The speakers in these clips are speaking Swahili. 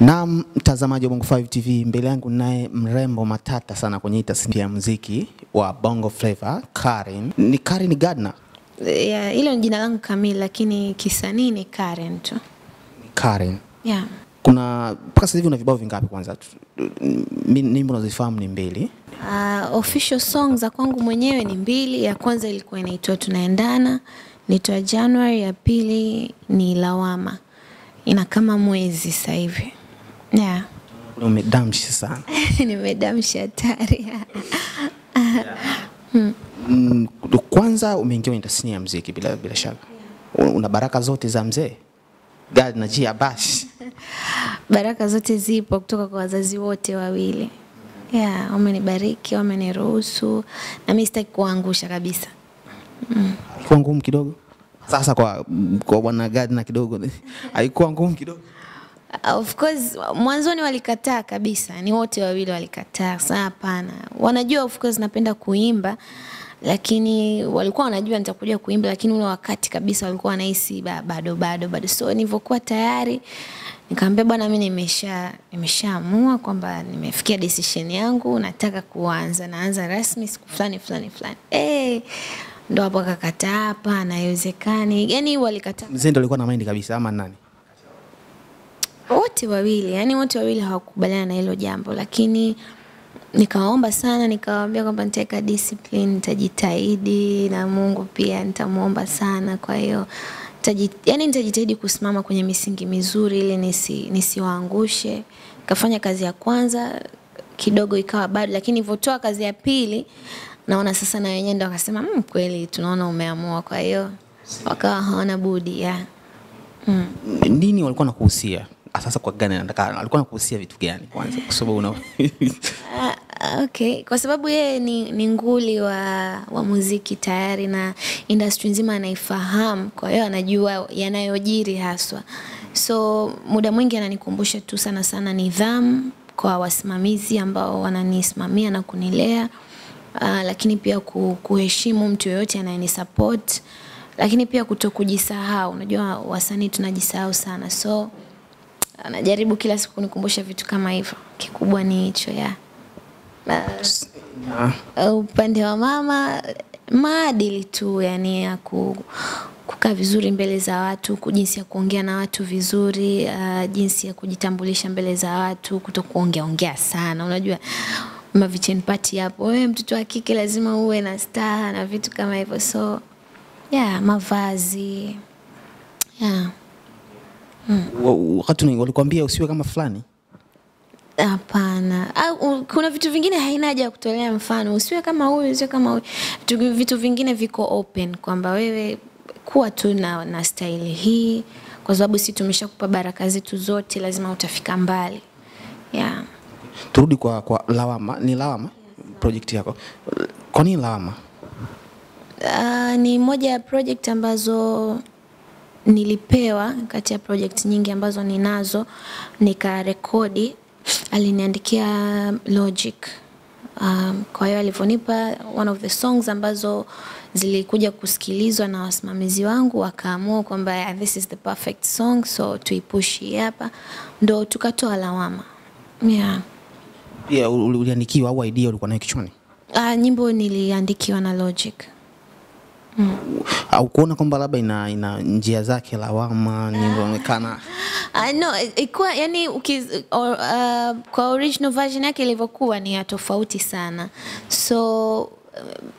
Na mtazamaji wa Bongo 5 TV, mbele yangu naye mrembo matata sana kwenye tasnia ya muziki wa Bongo Flava, Karen. Ni Karen Gardner. Yeah, hilo ni jina langu kamili lakini kisanii ni Karen tu. Karen. Yeah. Kuna mpaka sasa hivi una vibao vingapi kwanza? Nyimbo unazifahamu ni mbili. Uh, official song za kwangu mwenyewe ni mbili. Ya kwanza ilikuwa inaitwa Tunaendana, inaitwa January. Ya pili ni Lawama, ina kama mwezi sasa hivi. Yeah. Umedamshi sana. Nimedamsha hatari. Mm, Kwanza umeingia kwenye tasnia ya mziki bila, bila shaka. yeah. Una baraka zote za mzee gari na jia basi Baraka zote zipo kutoka kwa wazazi wote wawili. Yeah, wamenibariki, wameniruhusu na mimi sitaki kuangusha kabisa. mm. Haikuwa ngumu kidogo? Sasa kwa kwa bwana na kidogo haikuwa ngumu kidogo? Of course mwanzoni walikataa kabisa, ni wote wawili walikataa. Sasa hapana, wanajua of course napenda kuimba, lakini walikuwa wanajua nitakuja kuimba, lakini ule wakati kabisa walikuwa wanahisi bado bado bado. So nilivyokuwa tayari nikamwambia bwana, mimi nimesha nimeshaamua kwamba nimefikia decision yangu, nataka kuanza, naanza rasmi siku fulani fulani fulani. Eh, ndo hapo akakataa, hapana, haiwezekani. Yani walikataa Mzee ndo alikuwa na mind kabisa ama nani? Wote wawili yani wote wawili hawakubaliana na hilo jambo lakini nikawaomba sana nikawaambia kwamba nitaweka discipline nitajitahidi na mungu pia nitamwomba sana kwa hiyo yani nitajitahidi kusimama kwenye misingi mizuri ili nisi, nisiwaangushe Kafanya kazi ya kwanza kidogo ikawa bado lakini nilivyotoa kazi ya pili naona sasa na wenyewe ndo wakasema mmm, kweli tunaona umeamua kwa hiyo wakawa hawana budi ya mm. Nini walikuwa nakuhusia? Sasa kwa gani anataka? Alikuwa nakuhusia vitu gani kwanza? Kwa sababu una Ah, ah, okay. Kwa sababu yeye ni, ni nguli wa, wa muziki tayari na industry nzima anaifahamu kwa hiyo anajua yanayojiri haswa. So muda mwingi ananikumbusha tu sana sana nidhamu kwa wasimamizi ambao wananisimamia na kunilea. Uh, lakini pia ku, kuheshimu mtu yoyote anayenisupport. Lakini pia kuto kujisahau. Unajua wasanii tunajisahau sana. So anajaribu kila siku kunikumbusha vitu kama hivyo. Kikubwa ni hicho ya. Ah, upande wa mama maadili tu yani ya ku, kukaa vizuri mbele za watu jinsi ya kuongea na watu vizuri uh, jinsi ya kujitambulisha mbele za watu kutokuongea ongea sana. Unajua mavichen party hapo wewe mtoto wa kike lazima uwe na staha na vitu kama hivyo. So yeah, mavazi. Yeah. Wa- wakati walikwambia usiwe kama fulani? Hapana. Kuna vitu vingine haina haja ya kutolea mfano, usiwe kama huyu, usiwe kama huyu. Vitu, vitu vingine viko open kwamba wewe kuwa tu na, na staili hii, kwa sababu si tumeshakupa baraka zetu zote, lazima utafika mbali yeah. Turudi kwa kwa lawama, ni lawama yes, project yako. Kwa nini lawama? Uh, ni moja ya project ambazo nilipewa kati ya project nyingi ambazo ninazo nikarekodi aliniandikia logic um, kwa hiyo alivyonipa one of the songs ambazo zilikuja kusikilizwa na wasimamizi wangu wakaamua kwamba "Yeah, this is the perfect song so tuipushi hapa ndo tukatoa lawama yeah. Pia yeah, uliandikiwa au idea ulikuwa nayo kichwani? uh, nyimbo niliandikiwa na logic Au kuona kwamba labda ina, ina njia zake lawama, nilivyoonekana. Uh, no, ikuwa yani ukiz, or, uh, kwa original version yake ilivyokuwa ni ya tofauti sana. So uh,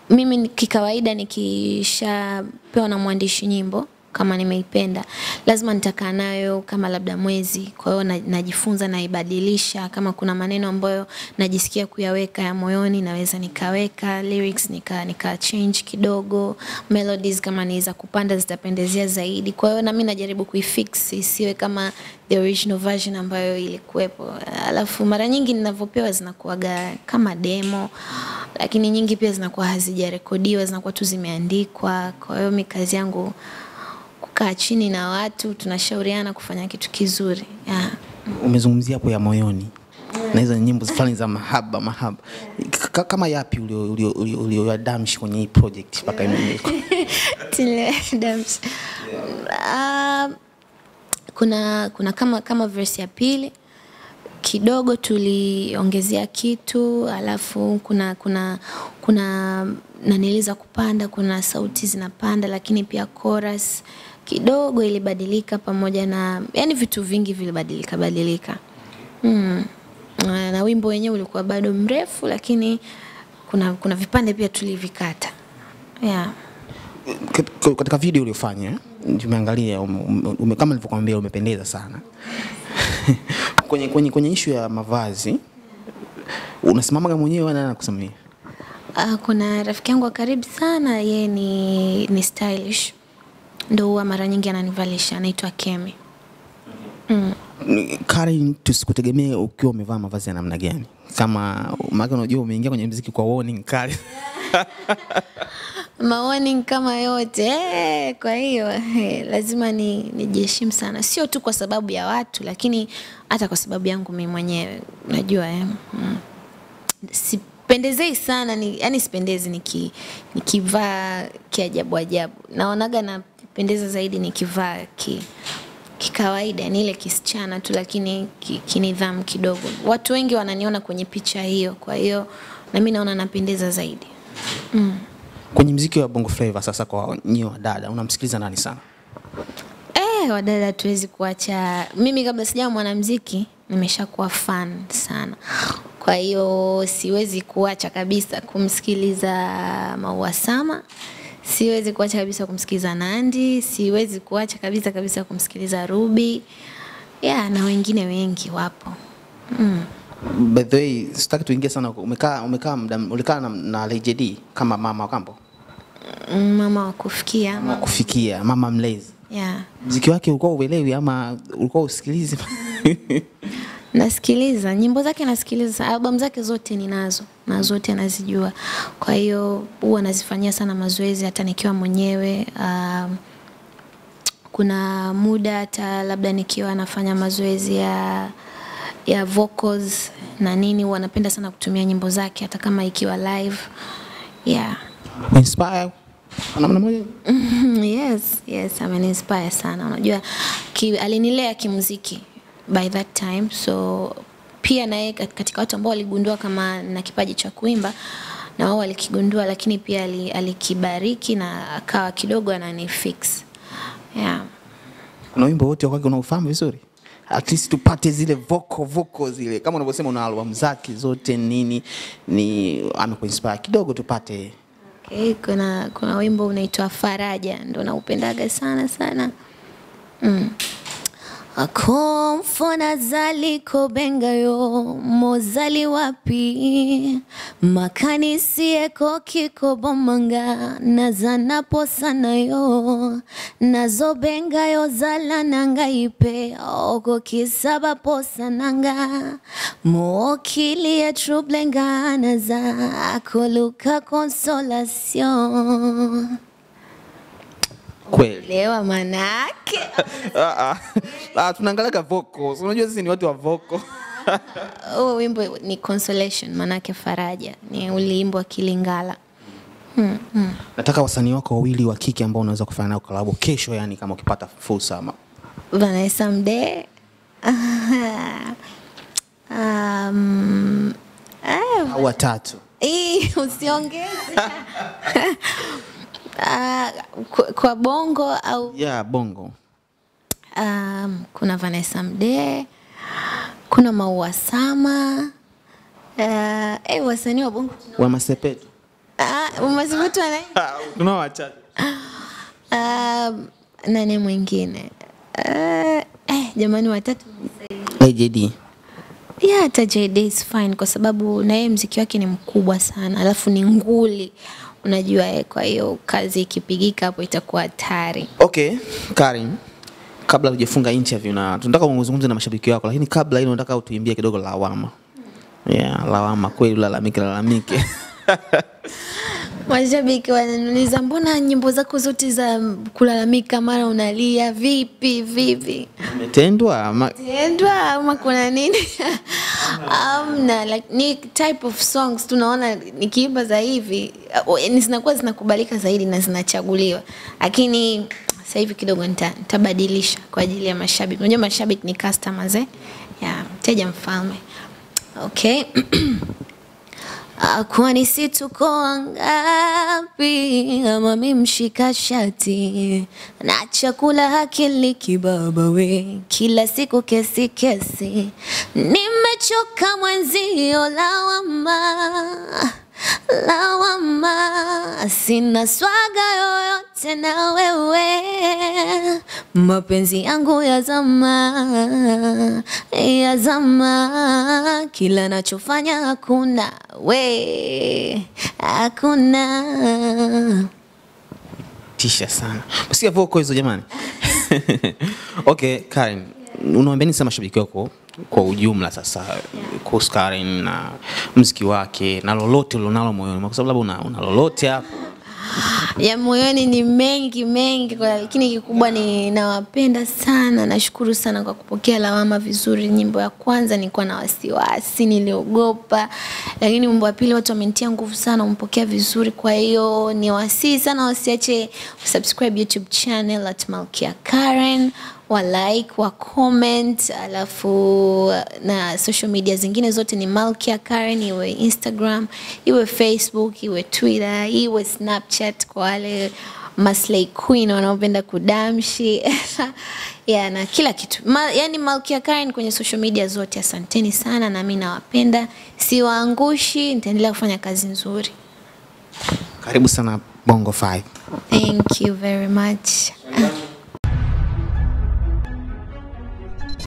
mimi kikawaida nikishapewa na mwandishi nyimbo kama nimeipenda. Lazima nitakaa nayo kama labda mwezi. Kwa hiyo na- najifunza naibadilisha. Kama kuna maneno ambayo najisikia kuyaweka ya moyoni naweza nikaweka. Lyrics nika, nika change kidogo. Melodies kama ni za kupanda zitapendezea zaidi. Kwa hiyo nami najaribu kuifix isiwe kama the original version ambayo ilikuwepo. Alafu mara nyingi ninavyopewa zinakuwaga kama demo lakini nyingi pia zinakuwa hazijarekodiwa zinakuwa tu zimeandikwa. Kwa hiyo mi kazi yangu kukaa chini na watu tunashauriana kufanya kitu kizuri yeah. umezungumzia hapo ya moyoni na hizo nyimbo fulani za mahaba mahaba K- kama yapi ulio- ulio- ulio- ulioyadamshi kwenye hii project mpaka ime- Tile Adams. Ah, kuna kuna kama kama verse ya pili kidogo tuliongezea kitu alafu kuna kuna kuna naniliza kupanda kuna sauti zinapanda lakini pia chorus kidogo ilibadilika pamoja na yani vitu vingi vilibadilika badilika. Mm. Na- na wimbo wenyewe ulikuwa bado mrefu lakini kuna kuna vipande pia tulivikata. Yeah. Katika video uliofanya tumeangalia um, ume, ume, kama nilivyokuambia umependeza sana. Kwenye, kwenye, kwenye ishu ya mavazi unasimamaga mwenyewe na anakusimamia Uh, kuna rafiki yangu wa karibu sana yeye ni, ni stylish ndo huwa mara nyingi ananivalisha anaitwa Kemi. Mm. Karen, tusikutegemee ukiwa umevaa mavazi ya namna gani, kama maana unajua umeingia kwenye mziki kwa warning kali Maoni kama yote eh, kwa hiyo eh, lazima ni nijiheshimu sana, sio tu kwa sababu ya watu, lakini hata kwa sababu yangu mimi mwenyewe. najua eh, mm. Sipendezei sana ni, yani sipendezi niki nikivaa kiajabu ajabu. Naonaga napendeza zaidi nikivaa ki kikawaida ni ile kisichana tu lakini ki- kinidhamu kidogo. Watu wengi wananiona kwenye picha hiyo, kwa hiyo na mimi naona napendeza zaidi. mm. kwenye mziki wa bongo flava. Sasa kwa nyie wa dada, unamsikiliza nani sana? Eh, wadada tuwezi kuacha. Mimi kabla sijawa mwanamziki nimeshakuwa fan sana, kwa hiyo siwezi kuacha kabisa kumsikiliza Maua Sama, siwezi kuacha kabisa kumsikiliza Nandi, siwezi kuacha kabisa kabisa kumsikiliza Ruby yeah, na wengine wengi wapo. mm. By the way, sitaki tuingie sana. Umekaa umekaa muda ulikaa na, na LJD kama mama wa kambo Mm, Mama wa kufikia Mama wa kufikia, mama mlezi. yeah. Mziki wake ulikuwa uelewi ama ulikuwa usikilizi? Nasikiliza nyimbo zake, nasikiliza albamu zake zote ninazo na zote nazijua, kwa hiyo huwa nazifanyia sana mazoezi hata nikiwa mwenyewe. Um, kuna muda hata labda nikiwa nafanya mazoezi ya ya vocals na nini, huwa napenda sana kutumia nyimbo zake hata kama ikiwa live yeah. Inspire namna moja yes, yes, ameninspire sana. Unajua ki, alinilea kimuziki by that time, so pia naye katika watu ambao waligundua kama na kipaji cha kuimba na wao walikigundua, lakini pia alikibariki na akawa kidogo ananifix. Yeah. kuna wimbo wote wakwake unaofahamu vizuri? At least tupate zile vocal vocal zile. Kama unavyosema una albamu zake zote nini ni amekuinspire kidogo tupate. Okay, kuna, kuna wimbo unaitwa Faraja ndo naupendaga sana sana. Mm. akomfona zali kobenga yo mozali wapi? Makanisi ekoki kobomanga naza na posa na yo. Nazobenga yo zala na ngai mpe okokisa baposa na nga. Mokili ya trouble nga naza akoluka consolation. Kweli. Lewa manake. Ah, ah. Ah, tunaangalaga vocals. Unajua sisi ni watu wa vocal. Huo wimbo ni consolation manake faraja. Ni uliimbwa kilingala. Hmm, hmm. nataka wasanii wako wawili wa kike ambao unaweza kufanya nao kolabo kesho yani kama ukipata fursa ama. Vanessa Mdee. Um, eh, au watatu. Ii, usiongeze Ah, kwa, kwa bongo au? Yeah bongo. Um, kuna Vanessa Mdee kuna Maua Sama. Uh, eh, wasanii wa bongo wa Masepetu. Ah, Masepetu ana tunao wachache. Um, nani mwingine? Uh, eh, jamani watatu. AJD yeah, hata JD is fine kwa sababu na yeye mziki wake ni mkubwa sana, alafu ni nguli, unajua eh, kwa hiyo kazi ikipigika hapo itakuwa hatari. Okay, Karim, kabla hujafunga interview na tunataka uzungumze na mashabiki wako, lakini kabla hilo nataka utuimbie kidogo lawama. Yeah, lawama kweli, ulalamike lalamike. Mashabiki wananiuliza mbona nyimbo zako zote za kulalamika, mara unalia vipi vipi? Umetendwa ama tendwa ama kuna nini? Amna, like, ni type of songs tunaona nikiimba za hivi uh, ni zinakuwa zinakubalika zaidi na zinachaguliwa, lakini sasa hivi kidogo nita- nitabadilisha kwa ajili ya mashabiki. Unajua mashabiki ni customers eh? Ya, mteja mfalme. Okay. Ah, Kwani si tuko wangapi? Ama mi mshika shati na chakula hakili kibaba we. Kila siku kesi kesi. Nimechoka mwenzio lawama lawama sina swaga yoyote na wewe. Mapenzi yangu ya zama ya zama. Kila nachofanya hakuna we hakuna. Tisha sana. Msikia vocal hizo jamani. Okay Karen unawaambia nini sasa mashabiki wako kwa ujumla sasa Karen na mziki wake na lolote ulionalo moyoni kwa sababu una, una lolote hapo ya moyoni ni mengi mengi, lakini kikubwa ni nawapenda sana. Nashukuru sana kwa kupokea lawama vizuri. Nyimbo ya kwanza nilikuwa na wasiwasi, niliogopa, lakini wimbo wa pili watu wamenitia nguvu sana, umpokea vizuri. Kwa hiyo ni wasii sana, wasiache subscribe YouTube channel at Malkia Karen wa like wa comment, alafu na social media zingine zote ni Malkia Karen, iwe Instagram, iwe Facebook, iwe Twitter, iwe Snapchat kwa wale maslay queen wanaopenda kudamshi yeah, na kila kitu Ma, yani Malkia Karen kwenye social media zote. Asanteni sana, na mimi nawapenda, siwaangushi, nitaendelea kufanya kazi nzuri. karibu sana Bongo 5 Thank you very much.